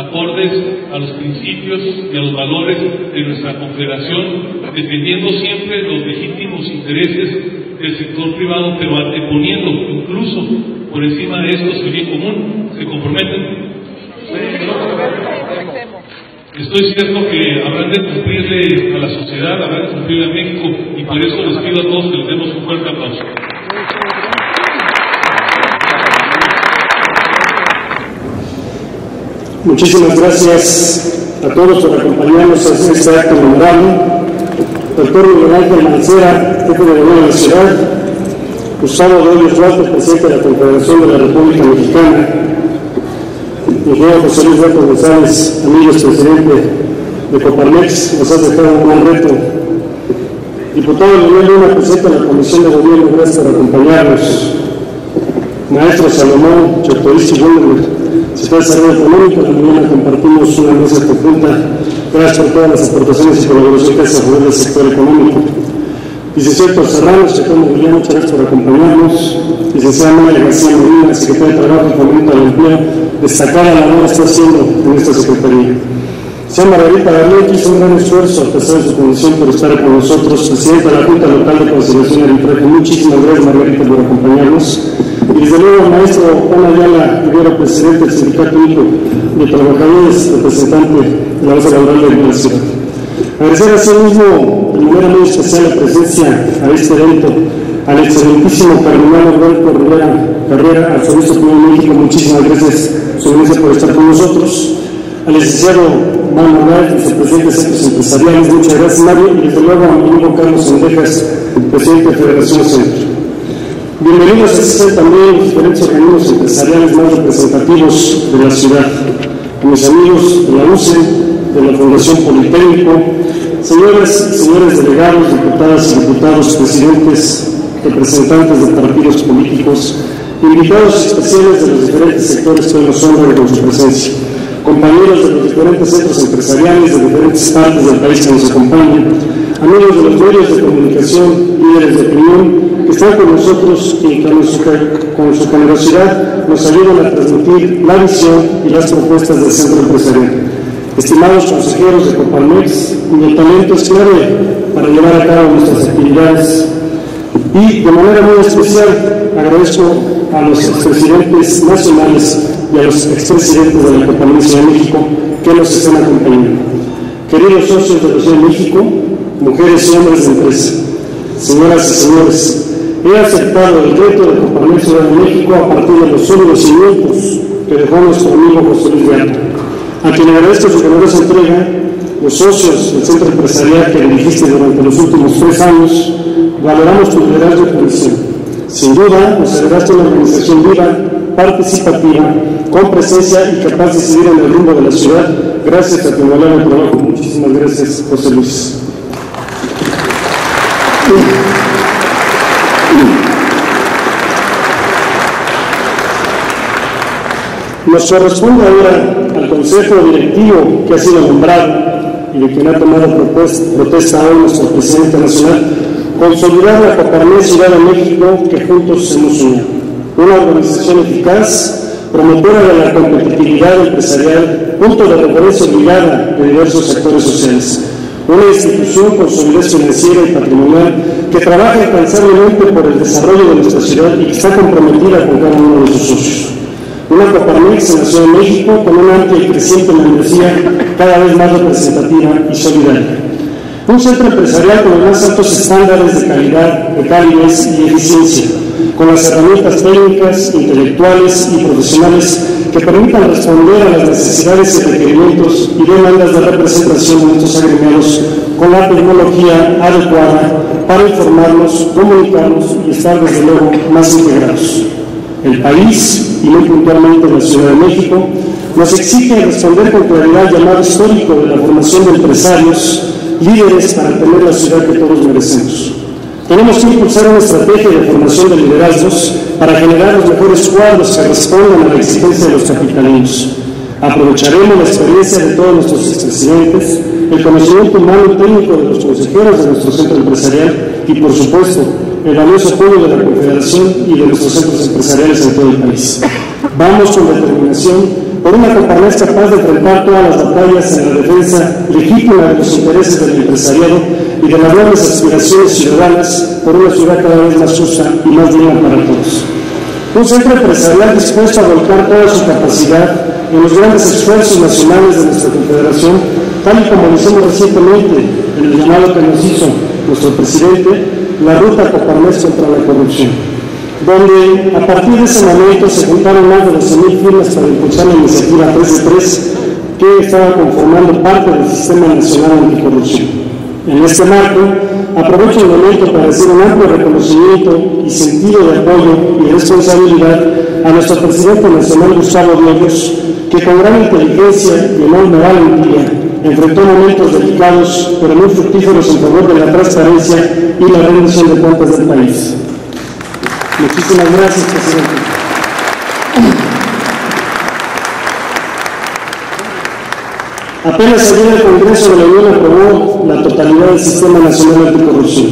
acordes a los principios y a los valores de nuestra Confederación, defendiendo siempre los legítimos intereses del sector privado, pero anteponiendo incluso por encima de esto el bien común. ¿Se comprometen? Estoy cierto que habrán de cumplirle a la sociedad, habrán de cumplirle a México, y por eso les pido a todos que les demos un fuerte aplauso. Muchísimas gracias a todos por acompañarnos a este acto memorable. Doctor Miguel Ángel Mancera, jefe de gobierno de la ciudad. Gustavo Doyos Duarte, presidente de la Confederación de la República Mexicana. Ingeniero José Luis Huerta González, amigos presidente de Coparmex, nos has dejado un gran reto. Diputado Miguel Luna, presidente de la Comisión de Gobierno, gracias por acompañarnos. Maestro Salomón Chotoristi Gómez, Secretario de Desarrollo mañana compartimos una mesa conjunta. Gracias por todas las aportaciones y colaboración que hace a favor del sector económico. Licenciado Serrano, secretario de Movilidad, muchas gracias por acompañarnos. Licenciada María García Molina, secretaria de Trabajo y Fomento del Empleo, destacada la labor está haciendo en esta secretaría. Señora Margarita que hizo un gran esfuerzo a pesar de su condición por estar con nosotros, presidenta de la Junta Local de Conciliación Arbitraje. Muchísimas gracias, Margarita, por acompañarnos. Desde luego, maestro Juan Ayala Rivera, presidente del Sindicato Único de Trabajadores, representante de la base laboral de la ciudad. Agradecer asimismo de manera muy especial la presencia a este evento al excelentísimo cardenal Roberto Rivera Carrera, arzobispo de México, muchísimas gracias, su por estar con nosotros. Al licenciado Juan Morales, vicepresidente de Centros Empresariales, muchas gracias, Mario, y desde luego a mi amigo Carlos Sendejas, presidente de Federación Centro. Bienvenidos a también los diferentes organismos empresariales más representativos de la ciudad, mis amigos de la UCE, de la Fundación Politécnico, señoras señores delegados, diputadas y diputados, presidentes, representantes de partidos políticos, invitados especiales de los diferentes sectores que nos honran con su presencia, compañeros de los diferentes centros empresariales de diferentes partes del país que nos acompañan, amigos de los medios de comunicación, líderes de opinión, están con nosotros y que con su generosidad nos ayudan a transmitir la visión y las propuestas del centro empresarial. Estimados consejeros de Copalmex, mi talento es clave para llevar a cabo nuestras actividades y de manera muy especial agradezco a los expresidentes nacionales y a los expresidentes de la Copalmex de México que nos están acompañando. Queridos socios de la Ciudad de México, mujeres y hombres de empresa, señoras y señores, he aceptado el reto de Compañía Ciudad de México a partir de los sólidos cimientos que dejó nuestro José Luis Gato, a quien agradezco su generosa entrega, los socios del centro empresarial que dirigiste durante los últimos tres años, valoramos tu liderazgo y visión. Sin duda, nos heredaste una organización viva, participativa, con presencia y capaz de seguir en el rumbo de la ciudad, gracias a tu valor trabajo. Muchísimas gracias, José Luis. Nos corresponde ahora al Consejo Directivo que ha sido nombrado y de quien ha tomado protesta hoy nuestro presidente nacional, consolidar la Coparmex Ciudad de México que juntos hemos unido. Una organización eficaz, promotora de la competitividad empresarial, punto de referencia obligada de diversos sectores sociales. Una institución con solidez financiera y patrimonial que trabaja incansablemente por el desarrollo de nuestra ciudad y que está comprometida con cada uno de sus socios una Coparmex en la Ciudad de México con una amplia y creciente membresía cada vez más representativa y solidaria. Un centro empresarial con los más altos estándares de calidad, de calidez y eficiencia, con las herramientas técnicas, intelectuales y profesionales que permitan responder a las necesidades y requerimientos y demandas de representación de nuestros agremiados con la tecnología adecuada para informarnos, comunicarnos y estar desde luego más integrados. El país, y muy puntualmente la Ciudad de México, nos exige responder con claridad al llamado histórico de la formación de empresarios, líderes para tener la ciudad que todos merecemos. Tenemos que impulsar una estrategia de formación de liderazgos para generar los mejores cuadros que respondan a la existencia de los capitalinos. Aprovecharemos la experiencia de todos nuestros expresidentes, el conocimiento humano y técnico de los consejeros de nuestro centro empresarial y, por supuesto, el valioso apoyo de la Confederación y de nuestros centros empresariales en todo el país. Vamos con determinación por una compañía capaz de enfrentar todas las batallas en la defensa legítima de los intereses del empresariado y de las grandes aspiraciones ciudadanas por una ciudad cada vez más justa y más digna para todos. Un centro empresarial dispuesto a volcar toda su capacidad en los grandes esfuerzos nacionales de nuestra Confederación, tal y como lo hicimos recientemente en el llamado que nos hizo nuestro presidente, la ruta Coparmés contra la corrupción, donde a partir de ese momento se juntaron más de 12.000 firmas para impulsar la iniciativa 3 de 3 que estaba conformando parte del Sistema Nacional Anticorrupción. En este marco, aprovecho el momento para hacer un amplio reconocimiento y sentido de apoyo y responsabilidad a nuestro presidente nacional Gustavo Dios, que con gran inteligencia y enorme valentía enfrentó momentos delicados pero muy fructíferos en favor de la transparencia y la rendición de cuentas del país. Muchísimas gracias, presidente. Apenas ayer el Congreso de la Unión aprobó la totalidad del Sistema Nacional Anticorrupción.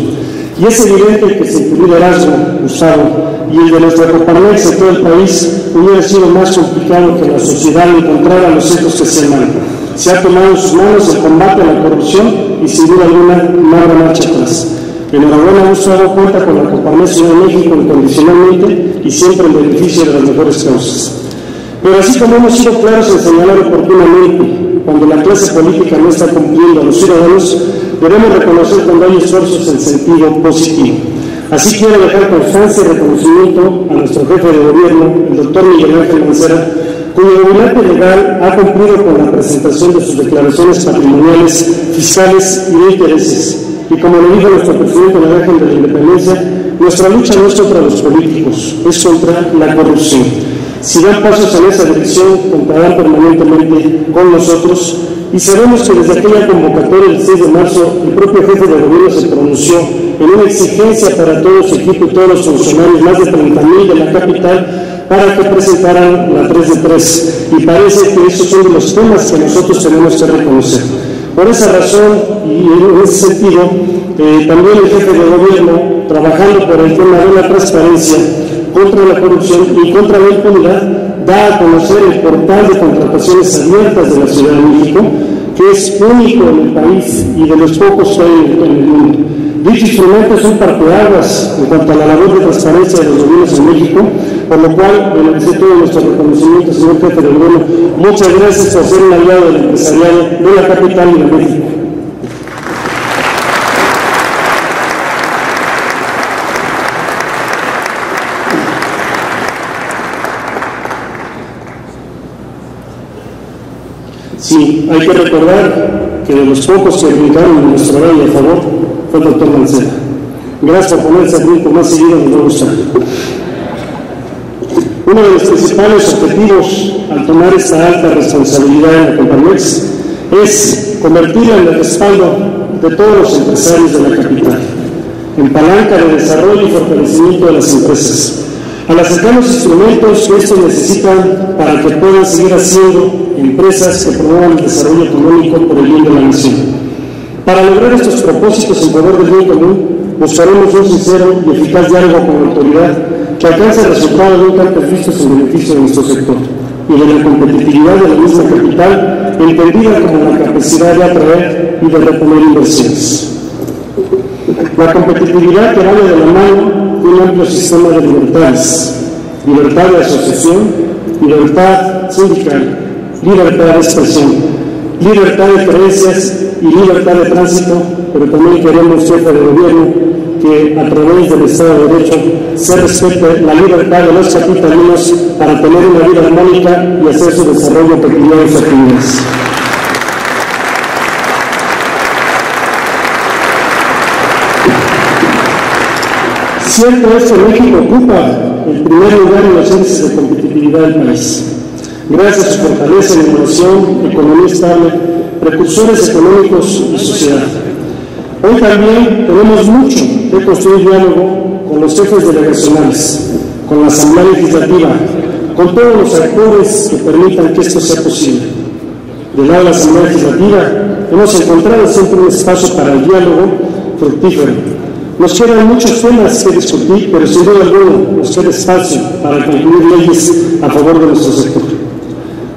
Y es evidente que sin tu liderazgo, Gustavo, y el de nuestra Coparmex en todo el país, hubiera sido más complicado que la sociedad encontrara los hechos que se mal. Se ha tomado en sus manos el combate a la corrupción y sin duda alguna no habrá marcha atrás. Enhorabuena, Gustavo cuenta con la Coparmex Ciudad de México incondicionalmente y siempre en beneficio de las mejores causas. Pero así como hemos sido claros en señalar oportunamente cuando la clase política no está cumpliendo a los ciudadanos, debemos reconocer cuando hay esfuerzos en sentido positivo. Así quiero dejar constancia y reconocimiento a nuestro jefe de gobierno, el doctor Miguel Ángel Mancera, cuyo gobierno legal ha cumplido con la presentación de sus declaraciones patrimoniales, fiscales y de intereses. Y como lo dijo nuestro presidente la Ángel de la Independencia, nuestra lucha no es contra los políticos, es contra la corrupción. Si dan pasos en esa dirección, contarán permanentemente con nosotros y sabemos que desde aquella convocatoria del 6 de marzo, el propio jefe de gobierno se pronunció en una exigencia para todo su equipo y todos los funcionarios, más de 30.000 de la capital, para que presentaran la 3 de 3. Y parece que esos son los temas que nosotros tenemos que reconocer. Por esa razón y en ese sentido, eh, también el jefe de gobierno, trabajando por el tema de la transparencia, contra la corrupción y contra la impunidad, da a conocer el portal de contrataciones abiertas de la Ciudad de México, que es único en el país y de los pocos que hay en el mundo. Dicho instrumento es un en cuanto a la labor de transparencia de los gobiernos en México, por lo cual agradezco todo nuestro reconocimiento, señor jefe del gobierno. Muchas gracias por ser un aliado del empresariado de la capital y de México. Sí, hay que recordar que de los pocos que brincaron en nuestro ley a favor fue el doctor Mancera. Gracias por ponerse aquí por más seguido a gustar. Uno de los principales objetivos al tomar esta alta responsabilidad en la Compamex es convertirla en el respaldo de todos los empresarios de la capital, en palanca de desarrollo y fortalecimiento de las empresas, al acercar los instrumentos que estos necesitan para que puedan seguir haciendo empresas que promuevan el desarrollo económico por el bien de la nación. Para lograr estos propósitos en favor del bien común, buscaremos un sincero y eficaz diálogo con la autoridad que alcance el resultado de un tanto vistos en beneficio de nuestro sector y de la competitividad de la misma capital, entendida como la capacidad de atraer y de reponer inversiones. La competitividad que vale de la mano de un amplio sistema de libertades, libertad de asociación, libertad sindical, libertad de expresión, libertad de creencias y libertad de tránsito, pero también queremos, jefe de gobierno, que a través del Estado de Derecho se respete la libertad de los capitalinos para tener una vida armónica y hacer su desarrollo peculiar y actividades. Cierto es que México ocupa el primer lugar en los índices de competitividad del país. Gracias a su fortaleza en innovación, economía estable, precursores económicos y sociedad. Hoy también tenemos mucho que construir diálogo con los jefes delegacionales, con la Asamblea Legislativa, con todos los actores que permitan que esto sea posible. Del lado la Asamblea Legislativa, hemos encontrado siempre un espacio para el diálogo fructífero. Nos quedan muchos temas que discutir, pero sin duda alguna nos queda espacio para concluir leyes a favor de nuestro sector.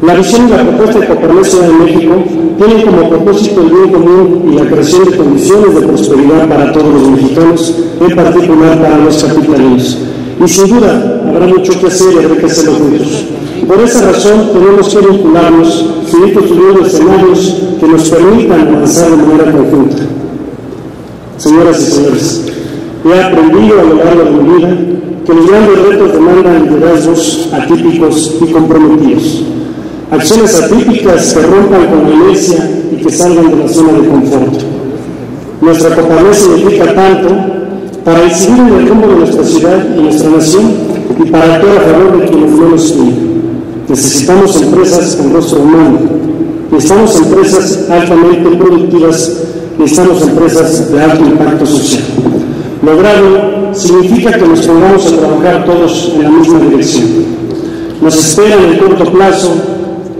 La visión y la propuesta de Coparmex de México tienen como propósito el bien común y la creación de condiciones de prosperidad para todos los mexicanos, en particular para los capitalinos. Y sin duda habrá mucho que hacer y habrá que hacerlo juntos. Por esa razón tenemos que vincularnos, seguir construyendo escenarios que nos permitan avanzar de manera conjunta. Señoras y señores, he aprendido a lo largo de mi vida que los grandes retos demandan liderazgos atípicos y comprometidos. Acciones atípicas que rompan con la y que salgan de la zona de confort. Nuestra compañía significa tanto para incidir en el rumbo de nuestra ciudad y nuestra nación y para actuar a favor de quienes no nos tienen. Necesitamos empresas con rostro humano, necesitamos empresas altamente productivas, necesitamos empresas de alto impacto social. Lograrlo significa que nos pongamos a trabajar todos en la misma dirección. Nos espera en el corto plazo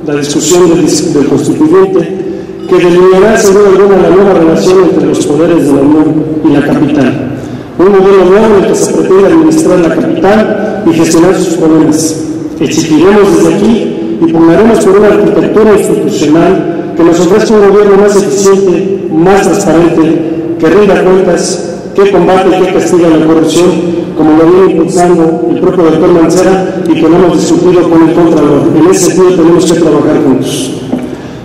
la discusión del, del constituyente que delineará sin duda alguna la nueva relación entre los poderes de la Unión y la capital. Un modelo nuevo en que se pretende administrar la capital y gestionar sus problemas Exigiremos desde aquí y pugnaremos por una arquitectura institucional que nos ofrezca un gobierno más eficiente, más transparente, que rinda cuentas, que combate y que castiga la corrupción, como lo viene impulsando el propio doctor Mancera y que no hemos discutido con el Contralor. En ese sentido tenemos que trabajar juntos.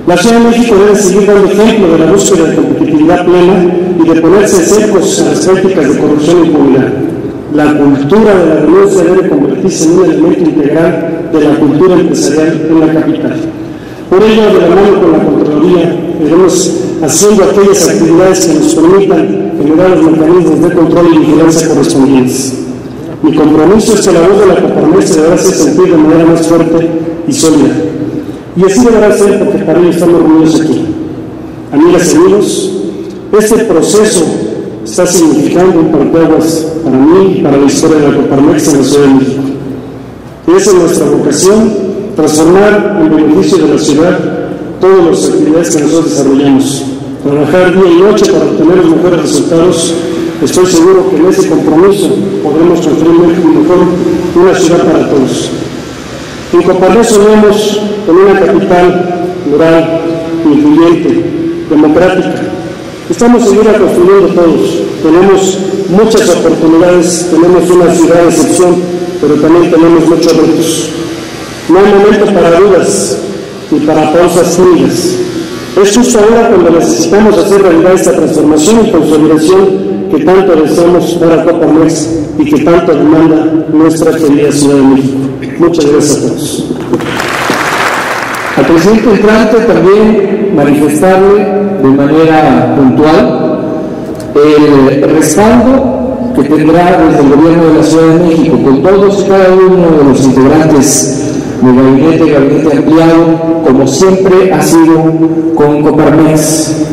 La Ciudad de México debe seguir dando ejemplo de la búsqueda de competitividad plena y de ponerse secos a las prácticas de corrupción y impunidad. La cultura de la denuncia debe convertirse en un elemento integral de la cultura empresarial en la capital. Por ello, de la mano con la Contraloría, iremos haciendo aquellas actividades que nos permitan generar los mecanismos de control y vigilancia correspondientes. Mi compromiso es que la voz de la Coparmex deberá ser sentir de manera más fuerte y sólida. Y así deberá ser porque para ello estamos reunidos aquí. Amigas y amigos, este proceso está significando un parteaguas para mí y para la historia de la Coparmex en la Ciudad de México. Esa es nuestra vocación, transformar en beneficio de la ciudad todas las actividades que nosotros desarrollamos. Trabajar día y noche para obtener los mejores resultados. Estoy seguro que en ese compromiso podremos construir mejor una ciudad para todos. En Coparmex soñamos con una capital plural, incluyente, democrática, Estamos seguir construyendo todos. Tenemos muchas oportunidades, tenemos una ciudad de excepción, pero también tenemos muchos retos. No hay momento para dudas ni para pausas tímidas. Es justo ahora cuando necesitamos hacer realidad esta transformación y consolidación que tanto deseamos para Copa y que tanto demanda nuestra querida Ciudad de México. Muchas gracias a todos. Al presidente entrante también manifestarle de manera puntual el respaldo que tendrá desde el gobierno de la Ciudad de México con todos y cada uno de los integrantes del gabinete, gabinete ampliado, como siempre ha sido con Coparmex.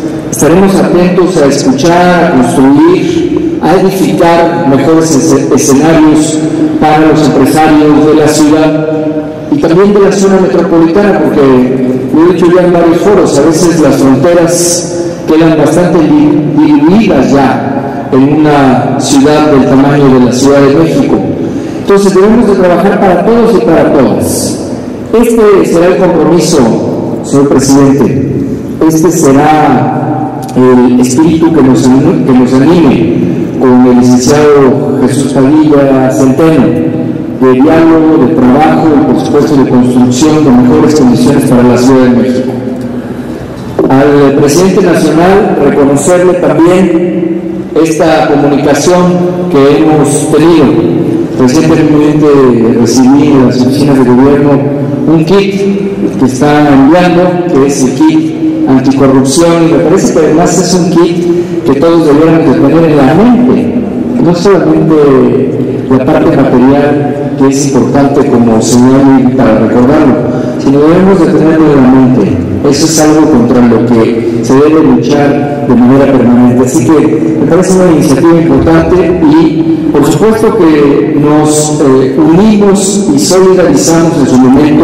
Estaremos atentos a escuchar, a construir, a edificar mejores escenarios para los empresarios de la ciudad y también de la zona metropolitana, porque lo he dicho ya en varios foros, a veces las fronteras quedan bastante diluidas ya en una ciudad del tamaño de la Ciudad de México. Entonces debemos de trabajar para todos y para todas. Este será el compromiso, señor presidente. Este será el espíritu que nos, que nos anime con el licenciado Jesús Padilla Centeno de diálogo, de trabajo y por supuesto de construcción de mejores condiciones para la Ciudad de México. Al presidente nacional reconocerle también esta comunicación que hemos tenido. Recientemente recibí en las oficinas de gobierno un kit que está enviando, que es el kit anticorrupción, y me parece que además es un kit que todos deberíamos de tener en la mente, no solamente la parte material es importante como señal para recordarlo, sino debemos de tenerlo en la mente Eso es algo contra lo que se debe luchar de manera permanente. Así que me parece una iniciativa importante y por supuesto que nos eh, unimos y solidarizamos en su momento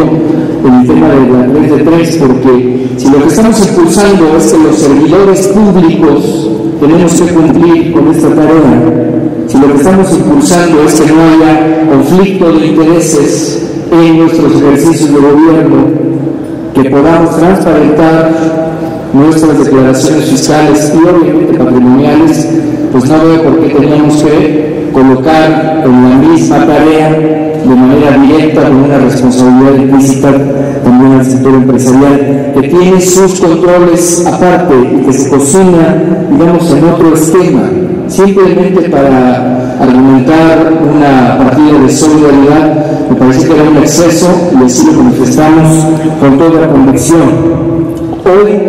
en el tema de la 3 de 3, porque si lo que estamos impulsando es que los servidores públicos tenemos que cumplir con esta tarea, si lo que estamos impulsando es que no haya conflicto de intereses en nuestros ejercicios de gobierno, que podamos transparentar nuestras declaraciones fiscales y obviamente patrimoniales, pues no veo por qué teníamos que colocar en la misma tarea de manera directa con una responsabilidad implícita también al sector empresarial que tiene sus controles aparte y que se cocina, digamos, en otro esquema, simplemente para argumentar una partida de solidaridad me parece que era un exceso y así lo manifestamos con toda convicción. Hoy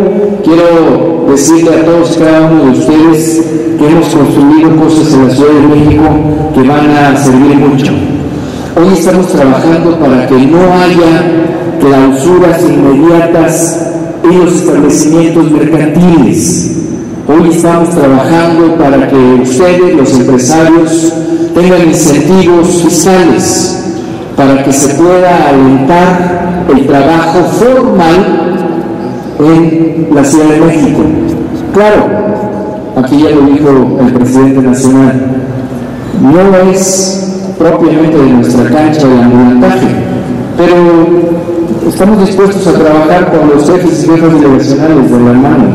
quiero decirle a todos y cada uno de ustedes que hemos construido cosas en la Ciudad de México que van a servir mucho. Hoy estamos trabajando para que no haya clausuras inmediatas en los establecimientos mercantiles. Hoy estamos trabajando para que ustedes, los empresarios, tengan incentivos fiscales para que se pueda alentar el trabajo formal en la Ciudad de México. Claro, aquí ya lo dijo el presidente nacional, no es propiamente de nuestra cancha de ambulantaje, pero estamos dispuestos a trabajar con los jefes y jefes delegacionales de la mano.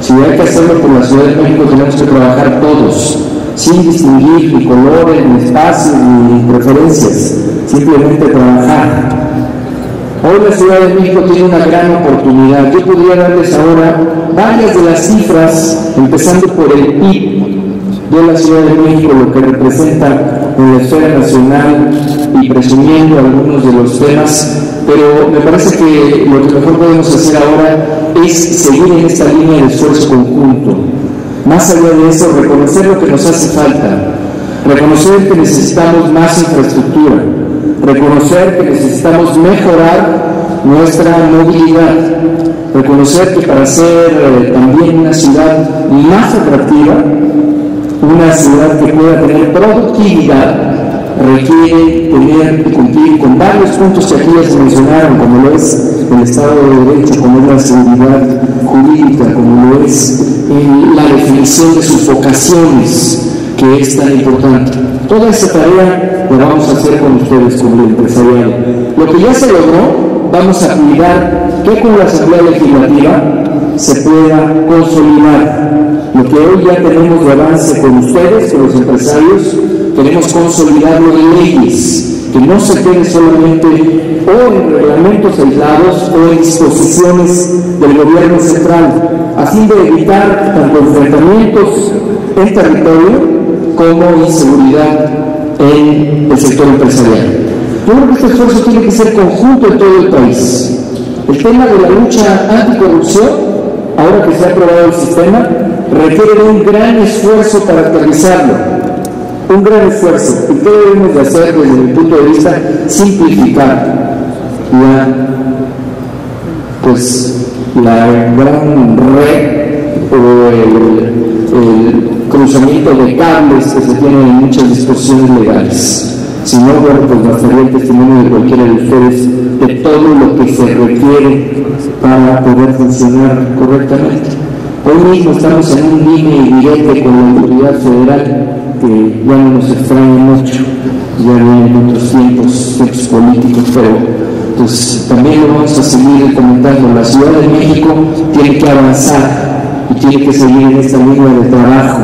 Si hay que hacerlo por la Ciudad de México, tenemos que trabajar todos, sin distinguir ni colores, ni espacios, ni preferencias simplemente trabajar. Hoy la Ciudad de México tiene una gran oportunidad. Yo podría darles ahora varias de las cifras, empezando por el PIB de la Ciudad de México, lo que representa en la esfera nacional y presumiendo algunos de los temas, pero me parece que lo que mejor podemos hacer ahora es seguir en esta línea de esfuerzo conjunto. Más allá de eso, reconocer lo que nos hace falta, reconocer que necesitamos más infraestructura, reconocer que necesitamos mejorar nuestra movilidad, reconocer que para ser eh, también una ciudad más atractiva, una ciudad que pueda tener productividad, requiere tener y cumplir con varios puntos que aquí ya se mencionaron, como lo es el Estado de Derecho, como es la seguridad jurídica, como lo es la definición de sus vocaciones, que es tan importante. Toda esa tarea la vamos a hacer con ustedes como el empresariado. Lo que ya se logró, vamos a cuidar que con la Asamblea Legislativa se pueda consolidar. Lo que hoy ya tenemos de avance con ustedes, con los empresarios, queremos consolidarlo en leyes, que no se quede solamente o en reglamentos aislados o en disposiciones del gobierno central, a fin de evitar tanto enfrentamientos en territorio como inseguridad en el sector empresarial. Yo creo que este esfuerzo tiene que ser conjunto en todo el país. El tema de la lucha anticorrupción, ahora que se ha aprobado el sistema, requiere un gran esfuerzo para actualizarlo. Un gran esfuerzo. ¿Y qué debemos de hacer desde mi punto de vista? Simplificar la, pues, la gran red o el cruzamiento de cables que se tienen en muchas disposiciones legales. Si no, bueno, pues bastaría el testimonio de cualquiera de ustedes de todo lo que se requiere para poder funcionar correctamente. Hoy mismo estamos en un línea y directo con la autoridad federal que ya no nos extraña mucho, ya vienen otros tiempos, tiempos políticos, pero pues también lo vamos a seguir comentando. La Ciudad de México tiene que avanzar y tiene que seguir en esta línea de trabajo.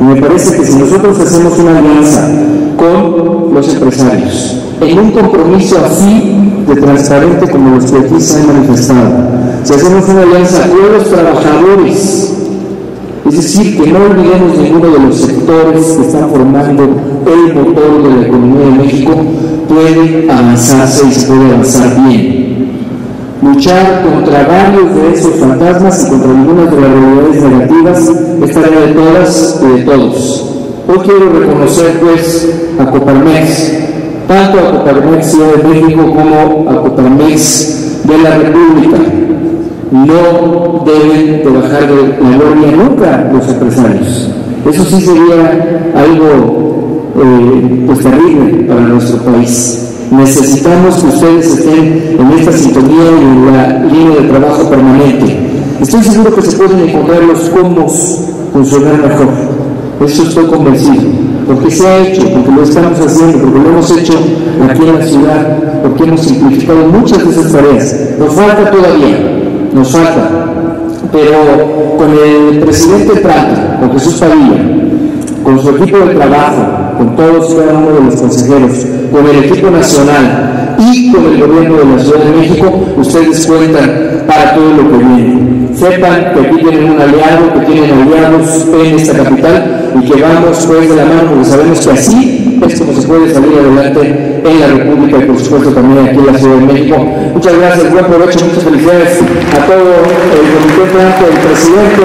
Y me parece que si nosotros hacemos una alianza con los empresarios, en un compromiso así de transparente como los que aquí se han manifestado, si hacemos una alianza con los trabajadores, es decir, que no olvidemos ninguno de los sectores que están formando el motor de la economía de México, puede avanzarse y se puede avanzar bien luchar contra varios de esos fantasmas y contra algunas de las realidades negativas es tarea de todas y de todos. Hoy quiero reconocer pues a Coparmex, tanto a Coparmex Ciudad de México como a Coparmex de la República. No deben de bajar de la gloria nunca los empresarios. Eso sí sería algo eh, pues terrible para nuestro país. Necesitamos que ustedes estén en esta sintonía y en la línea de trabajo permanente. Estoy seguro que se pueden encontrar los cómo funcionar mejor. Eso estoy convencido. Porque se ha hecho, porque lo estamos haciendo, porque lo hemos hecho aquí en la ciudad, porque hemos simplificado muchas de esas tareas. Nos falta todavía, nos falta. Pero con el presidente Prato, con Jesús Padilla, con su equipo de trabajo, con todos y cada uno de los consejeros, con el equipo nacional y con el gobierno de la Ciudad de México, ustedes cuentan para todo lo que viene. Sepan que aquí tienen un aliado, que tienen aliados en esta capital y que vamos pues de la mano porque sabemos que así es como se puede salir adelante en la República y por supuesto también aquí en la Ciudad de México. Muchas gracias, buen provecho, muchas felicidades a todo el comité, el presidente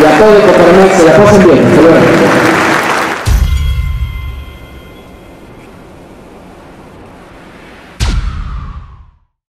y a todo el Coparmex. Se la pasen bien. Hasta.